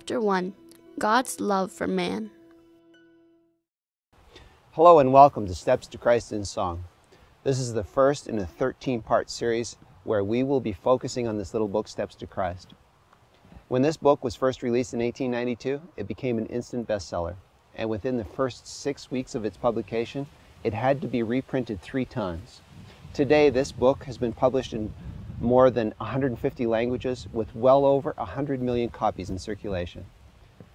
Chapter 1 God's Love for Man. Hello and welcome to Steps to Christ in Song. This is the first in a 13 part series where we will be focusing on this little book, Steps to Christ. When this book was first released in 1892, it became an instant bestseller. And within the first six weeks of its publication, it had to be reprinted three times. Today, this book has been published in more than 150 languages with well over 100 million copies in circulation.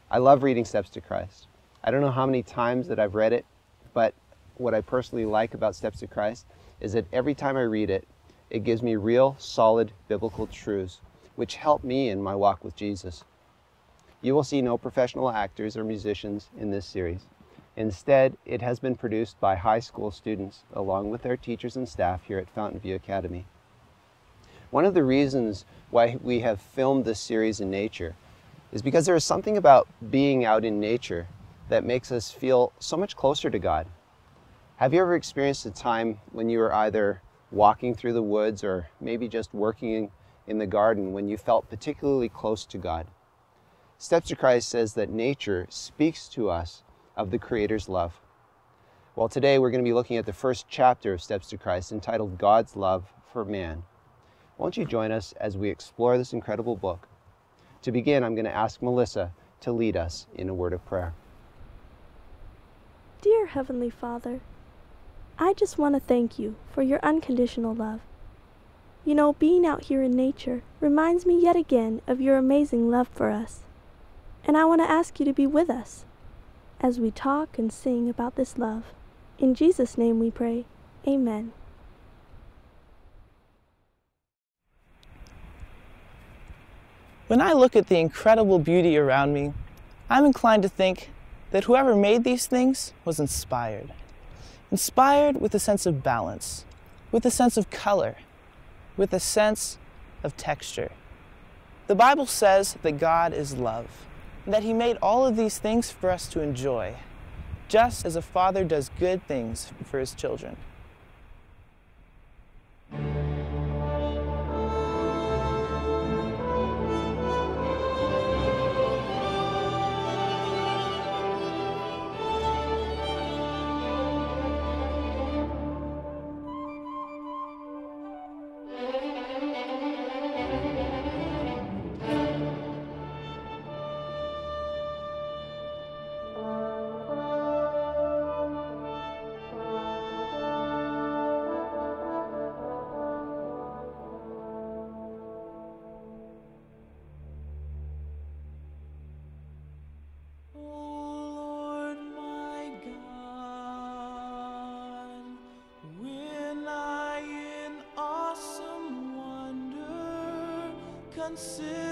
I love reading Steps to Christ. I don't know how many times that I've read it, but what I personally like about Steps to Christ is that every time I read it, it gives me real, solid biblical truths which help me in my walk with Jesus. You will see no professional actors or musicians in this series. Instead, it has been produced by high school students along with their teachers and staff here at Fountainview Academy. One of the reasons why we have filmed this series in nature is because there is something about being out in nature that makes us feel so much closer to God. Have you ever experienced a time when you were either walking through the woods or maybe just working in, the garden when you felt particularly close to God? Steps to Christ says that nature speaks to us of the Creator's love. Well, today we're going to be looking at the first chapter of Steps to Christ entitled God's Love for Man. Won't you join us as we explore this incredible book? To begin, I'm going to ask Melissa to lead us in a word of prayer. Dear Heavenly Father, I just want to thank you for your unconditional love. You know, being out here in nature reminds me yet again of your amazing love for us. And I want to ask you to be with us as we talk and sing about this love. In Jesus' name we pray. Amen. When I look at the incredible beauty around me, I'm inclined to think that whoever made these things was inspired. Inspired with a sense of balance, with a sense of color, with a sense of texture. The Bible says that God is love, and that He made all of these things for us to enjoy, just as a father does good things for his children. Consider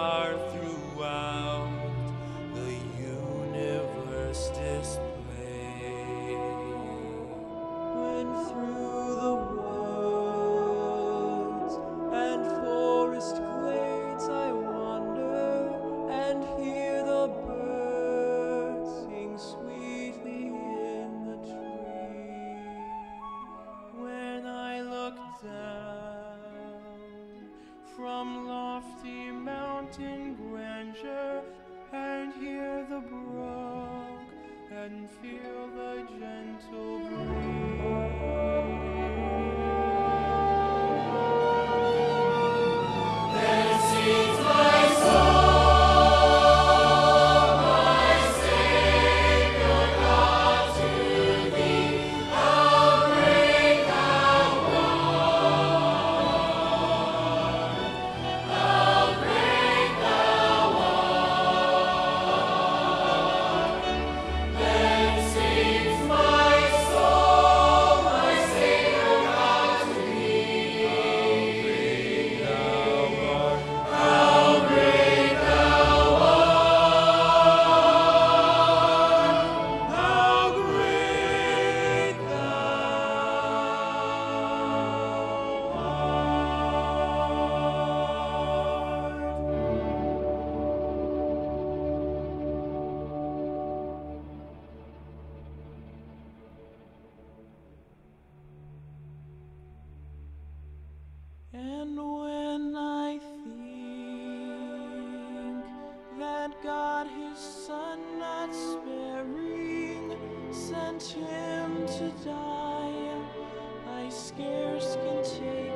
I throughout the universe display. When through the God his son not sparing, sent him to die. I scarce can take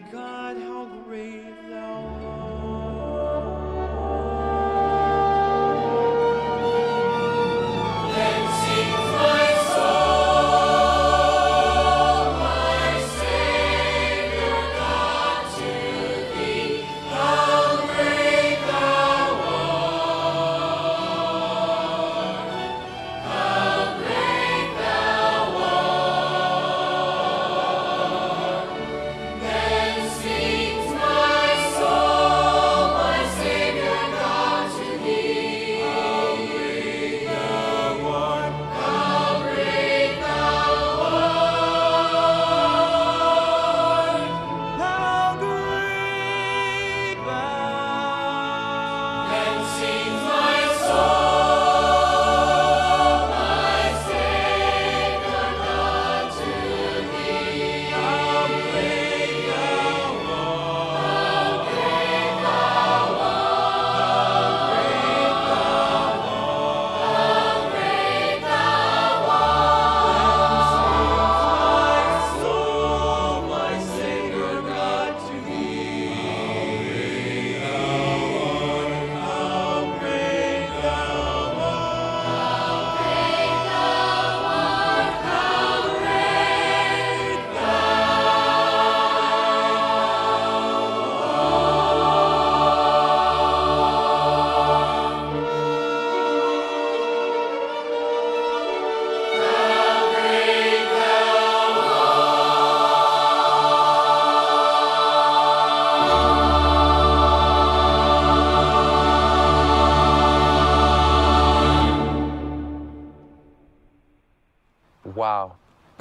God,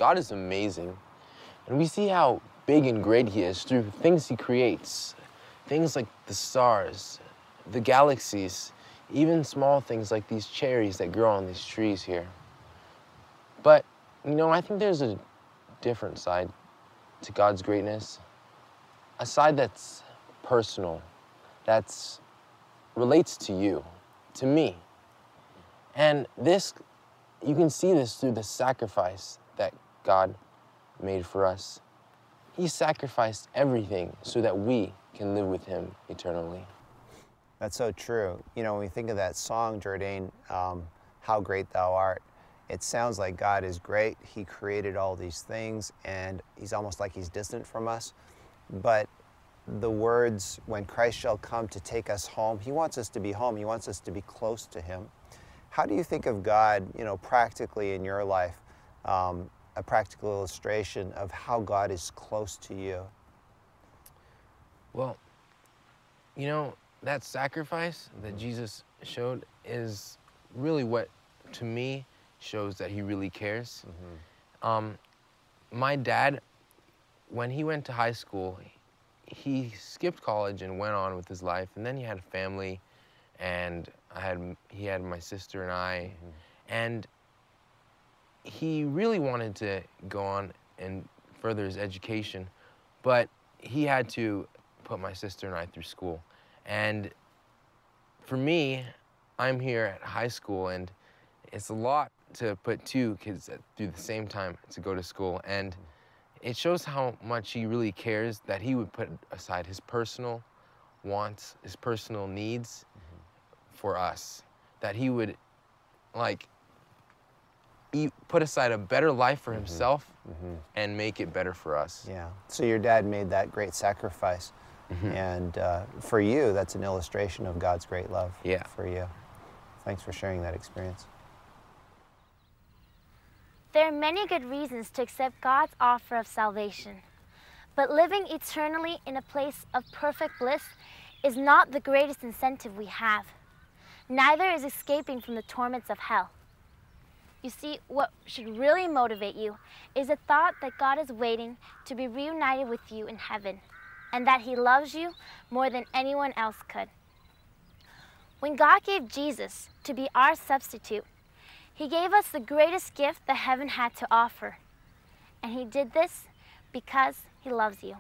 God is amazing. And we see how big and great He is through things He creates. Things like the stars, the galaxies, even small things like these cherries that grow on these trees here. But, you know, I think there's a different side to God's greatness. A side that's personal, that's relates to you, to me. And this you can see this through the sacrifice that God made for us. He sacrificed everything so that we can live with Him eternally. That's so true. You know, when we think of that song, Jordan, um, How Great Thou Art, it sounds like God is great. He created all these things, and He's almost like He's distant from us. But the words, when Christ shall come to take us home, He wants us to be home. He wants us to be close to Him. How do you think of God, you know, practically in your life? Um, a practical illustration of how God is close to you. Well, you know, that sacrifice that mm-hmm. Jesus showed is really what, to me, shows that he really cares. Mm-hmm. Um, my dad, when he went to high school, he skipped college and went on with his life, and then he had a family, and I had he had my sister and I, mm-hmm. and he really wanted to go on and further his education, but he had to put my sister and I through school. And for me, I'm here at high school, and it's a lot to put two kids through the same time to go to school. And it shows how much he really cares that he would put aside his personal wants, his personal needs mm-hmm. for us. That he would, like, put aside a better life for mm-hmm. himself mm-hmm. and make it better for us. Yeah. So your dad made that great sacrifice. Mm-hmm. And uh, for you, that's an illustration of God's great love Yeah. for you. Thanks for sharing that experience. There are many good reasons to accept God's offer of salvation. But living eternally in a place of perfect bliss is not the greatest incentive we have. Neither is escaping from the torments of hell. You see, what should really motivate you is the thought that God is waiting to be reunited with you in heaven and that He loves you more than anyone else could. When God gave Jesus to be our substitute, he gave us the greatest gift that heaven had to offer. And He did this because He loves you.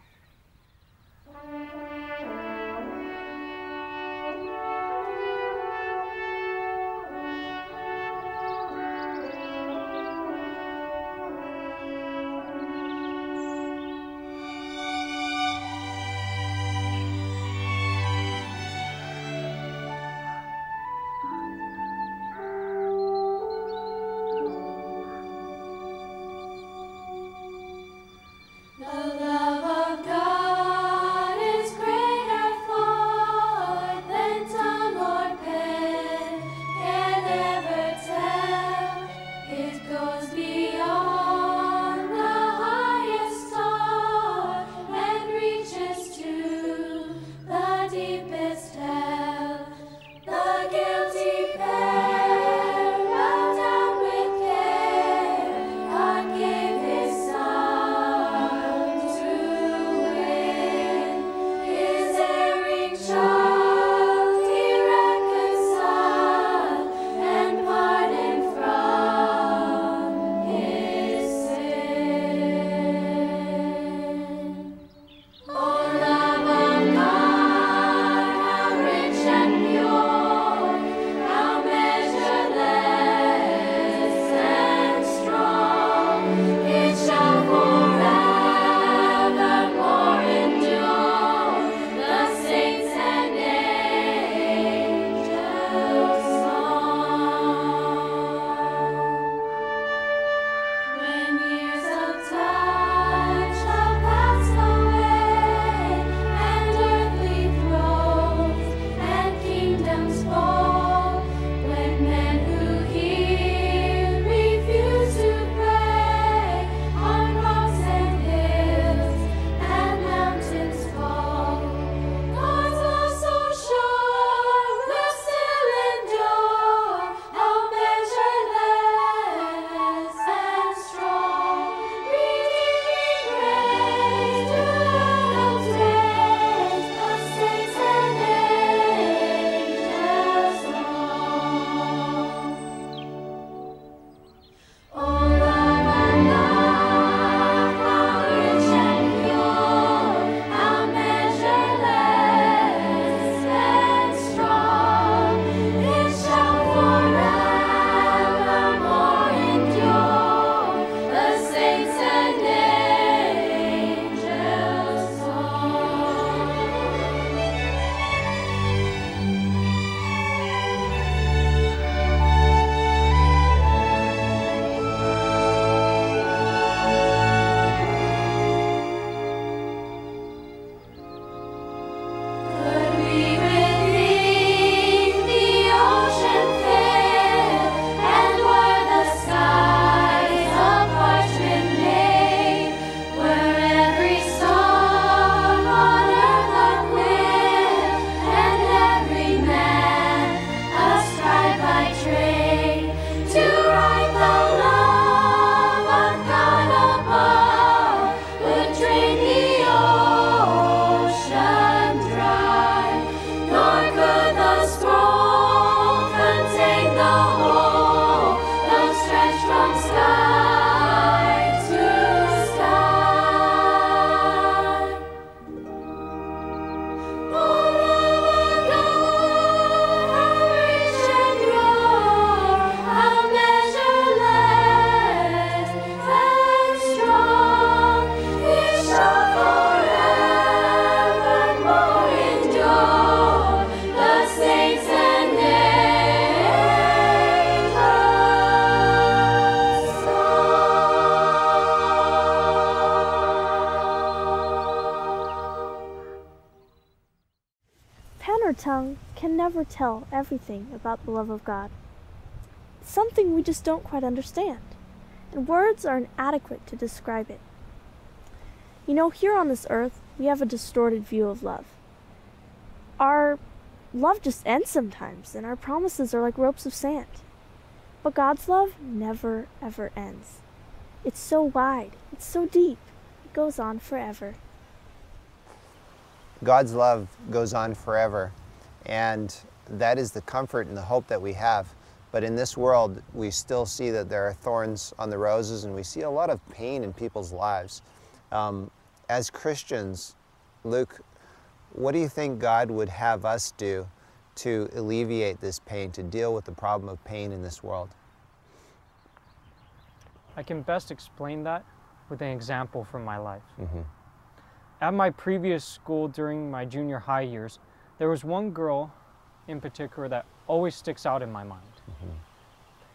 Tell everything about the love of God. It's something we just don't quite understand, and words are inadequate to describe it. You know, here on this earth, we have a distorted view of love. Our love just ends sometimes, and our promises are like ropes of sand. But God's love never, ever ends. It's so wide, it's so deep, it goes on forever. God's love goes on forever, and that is the comfort and the hope that we have. But in this world, we still see that there are thorns on the roses, and we see a lot of pain in people's lives. Um, as Christians, Luke, what do you think God would have us do to alleviate this pain, to deal with the problem of pain in this world? I can best explain that with an example from my life. Mhm. At my previous school during my junior high years, there was one girl in particular that always sticks out in my mind.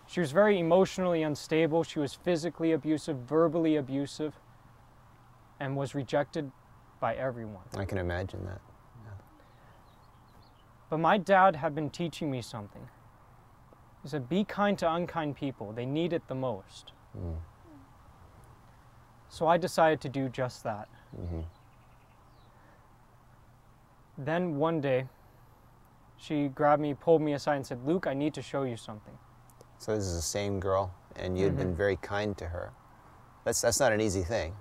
She was very emotionally unstable, she was physically abusive, verbally abusive, and was rejected by everyone. I can imagine that. But my dad had been teaching me something. He said, Be kind to unkind people, they need it the most. Mm. So I decided to do just that. Mhm. Then one day, she grabbed me, pulled me aside, and said, Luke, I need to show you something. So this is the same girl, and you'd Mhm. been very kind to her. That's that's not an easy thing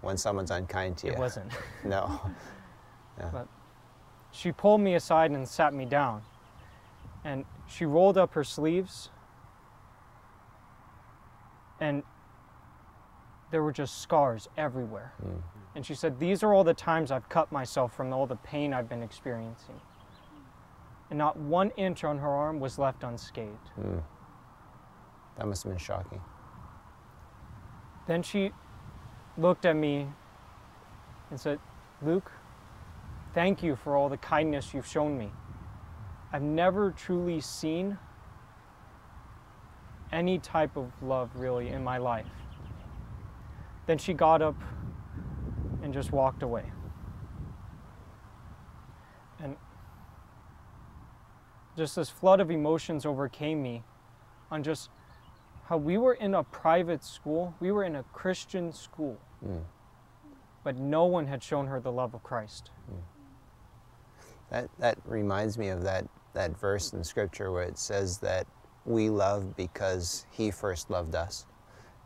when someone's unkind to you. It wasn't. No. But she pulled me aside and sat me down. And she rolled up her sleeves. And there were just scars everywhere. Mm. And she said, These are all the times I've cut myself from all the pain I've been experiencing. And not one inch on her arm was left unscathed. Mm. That must have been shocking. Then she looked at me and said, Luke, thank you for all the kindness you've shown me. I've never truly seen any type of love really in my life. Then she got up and just walked away. And just this flood of emotions overcame me on just how we were in a private school, we were in a Christian school, Mm. but no one had shown her the love of Christ. That that reminds me of that that verse in Scripture where it says that we love because He first loved us,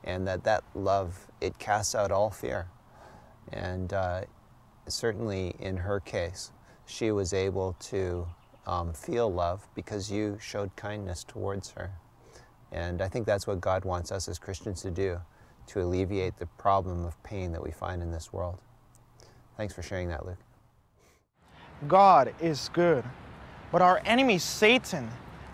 and that that love it casts out all fear. And uh, certainly in her case, she was able to um, feel love because you showed kindness towards her. And I think that's what God wants us as Christians to do, to alleviate the problem of pain that we find in this world. Thanks for sharing that, Luke. God is good, but our enemy Satan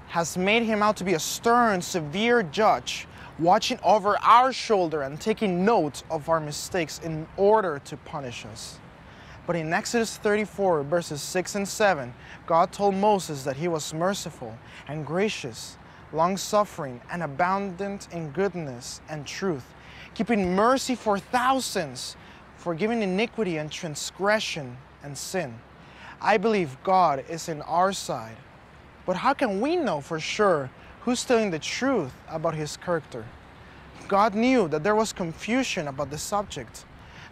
has made him out to be a stern, severe judge, watching over our shoulder and taking note of our mistakes in order to punish us. But in Exodus 34, verses 6 and 7, God told Moses that he was merciful and gracious, long suffering, and abundant in goodness and truth, keeping mercy for thousands, forgiving iniquity and transgression and sin. I believe God is in our side. But how can we know for sure who's telling the truth about his character? God knew that there was confusion about the subject,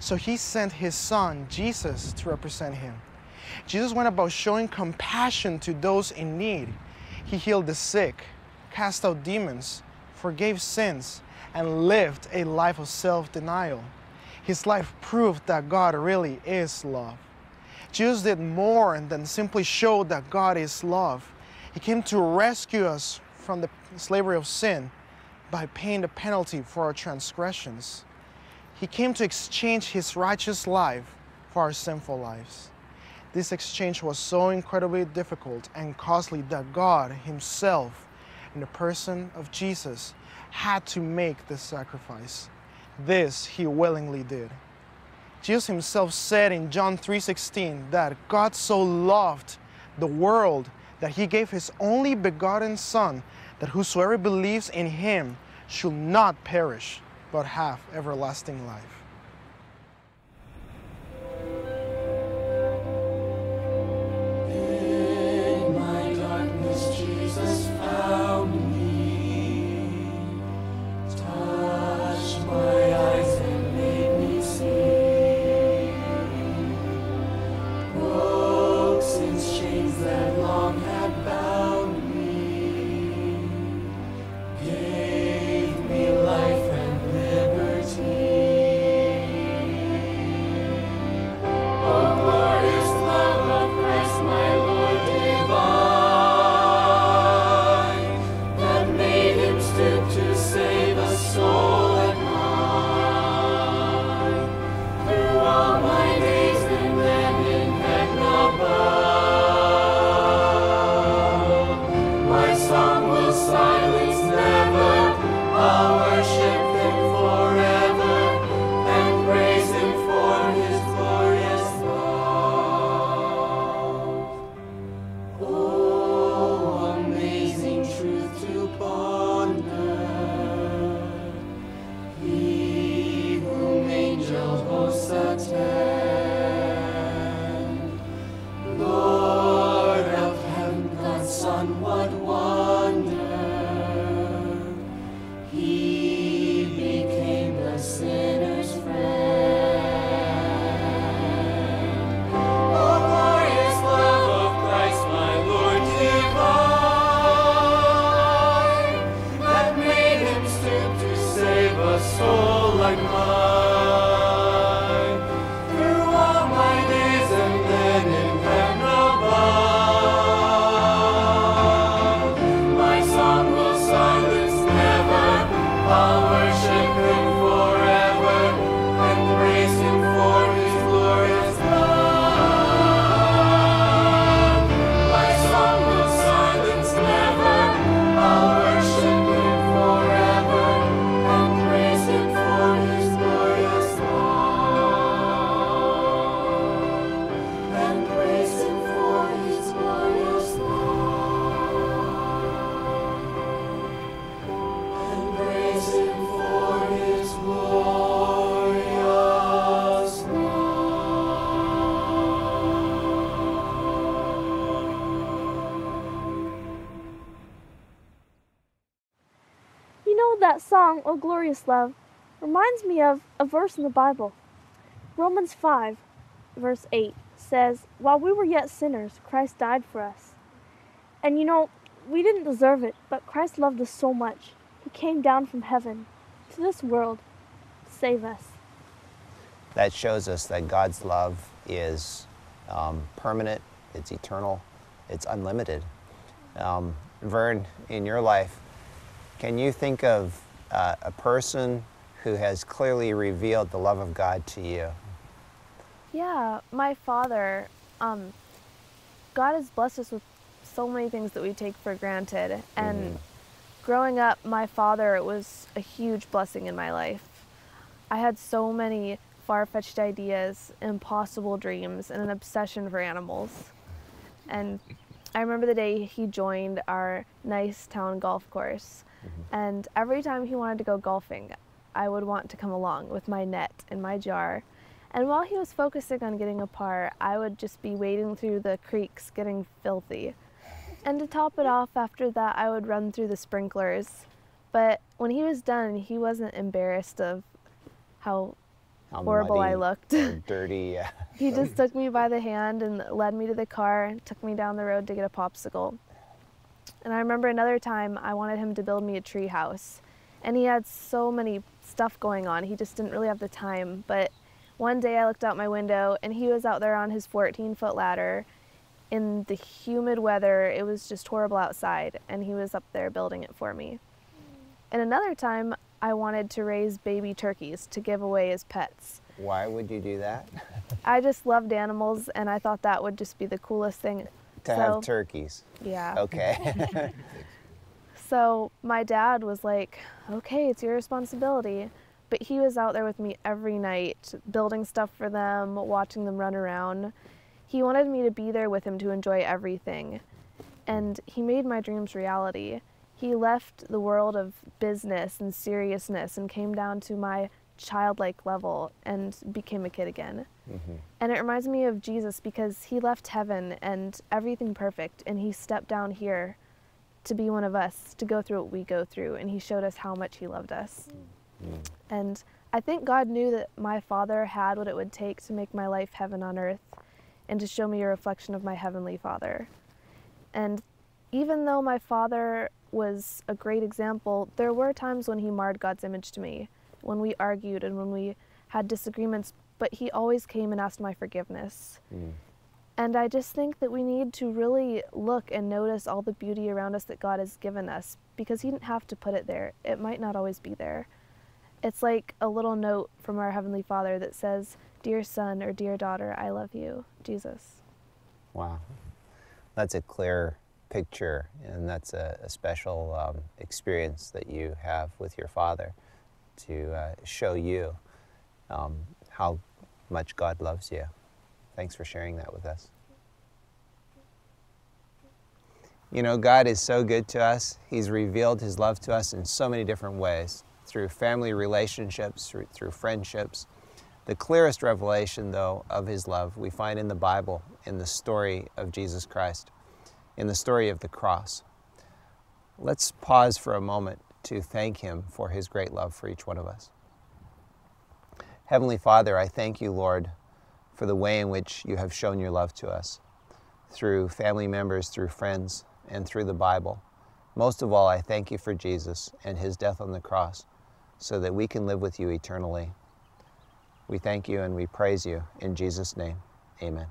so he sent his son, Jesus, to represent him. Jesus went about showing compassion to those in need. He healed the sick, cast out demons, forgave sins, and lived a life of self denial. His life proved that God really is love. Jesus did more than simply show that God is love. He came to rescue us from the slavery of sin by paying the penalty for our transgressions. He came to exchange his righteous life for our sinful lives. This exchange was so incredibly difficult and costly that God Himself, in the person of Jesus, had to make this sacrifice. This He willingly did. Jesus himself said in John 3:16 that God so loved the world that he gave his only begotten son that whosoever believes in him should not perish but have everlasting life. Glorious Love, reminds me of a verse in the Bible. Romans 5, verse 8 says, While we were yet sinners, Christ died for us. And you know, we didn't deserve it, but Christ loved us so much. He came down from heaven to this world to save us. That shows us that God's love is um, permanent, it's eternal, it's unlimited. Um, Vern, in your life, can you think of uh, a person who has clearly revealed the love of God to you? Yeah, my father, um, God has blessed us with so many things that we take for granted. And growing up, my father was a huge blessing in my life. I had so many far fetched ideas, impossible dreams, and an obsession for animals. And I remember the day he joined our nice town golf course. Mm-hmm. And every time he wanted to go golfing, I would want to come along with my net and my jar. And while he was focusing on getting a par, I would just be wading through the creeks getting filthy. And to top it off, after that, I would run through the sprinklers. But when he was done, he wasn't embarrassed of How horrible I looked. dirty. Yeah. he just took me by the hand and led me to the car, took me down the road to get a popsicle. And I remember another time I wanted him to build me a tree house. And he had so many stuff going on, he just didn't really have the time. But one day I looked out my window and he was out there on his 14 foot ladder in the humid weather. It was just horrible outside, and he was up there building it for me. And another time I wanted to raise baby turkeys to give away as pets. Why would you do that? I just loved animals, and I thought that would just be the coolest thing. to So- have turkeys. Yeah. Okay. So my dad was like, okay, it's your responsibility. But he was out there with me every night, building stuff for them, watching them run around. He wanted me to be there with him to enjoy everything. And he made my dreams reality. He left the world of business and seriousness and came down to my childlike level and became a kid again. Mm-hmm. And it reminds me of Jesus because he left heaven and everything perfect and he stepped down here to be one of us, to go through what we go through, and he showed us how much he loved us. Mm-hmm. And I think God knew that my father had what it would take to make my life heaven on earth and to show me a reflection of my heavenly father. And even though my father was a great example, there were times when he marred God's image to me, when we argued and when we had disagreements, but he always came and asked my forgiveness. Hmm. And I just think that we need to really look and notice all the beauty around us that God has given us because He didn't have to put it there. It might not always be there. It's like a little note from our Heavenly Father that says, Dear son or dear daughter, I love you, Jesus. Wow. That's a clear picture, and that's a, a special um, experience that you have with your father to uh, show you um, how much God loves you. Thanks for sharing that with us. You know, God is so good to us. He's revealed His love to us in so many different ways through family relationships, through, through friendships. The clearest revelation, though, of His love we find in the Bible, in the story of Jesus Christ, in the story of the cross. Let's pause for a moment to thank Him for His great love for each one of us. Heavenly Father, I thank you, Lord, for the way in which you have shown your love to us through family members, through friends, and through the Bible. Most of all, I thank you for Jesus and his death on the cross so that we can live with you eternally. We thank you and we praise you in Jesus' name. Amen.